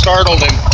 startled him.